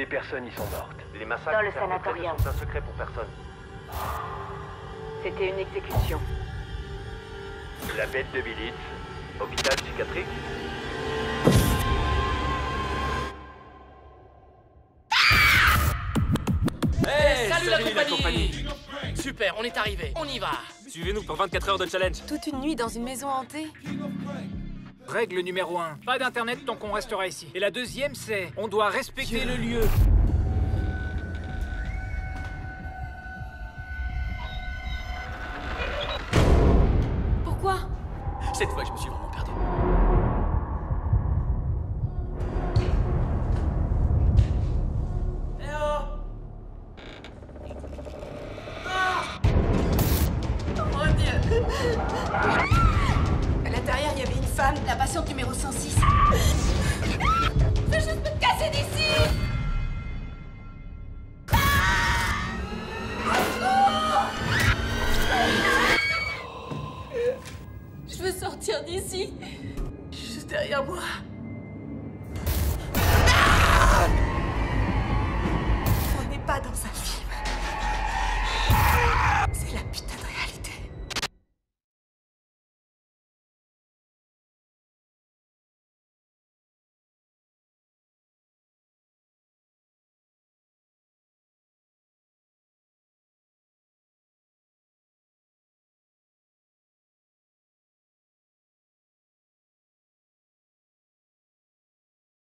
Des personnes y sont mortes. Les massacres Dans le sanatorium. sont un secret pour personne. C'était une exécution. La bête de Billitz, hôpital psychiatrique. Salut, la, compagnie. Super, on est arrivé. On y va Suivez-nous pour 24 heures de challenge. Toute une nuit dans une maison hantée Règle numéro 1, pas d'internet tant qu'on restera ici. Et la deuxième, c'est on doit respecter le lieu. Pourquoi? Cette fois, je me suis vraiment perdu. Eh oh Ah Oh Dieu la patiente numéro 106. Je veux juste me casser d'ici Je veux sortir d'ici. Juste derrière moi.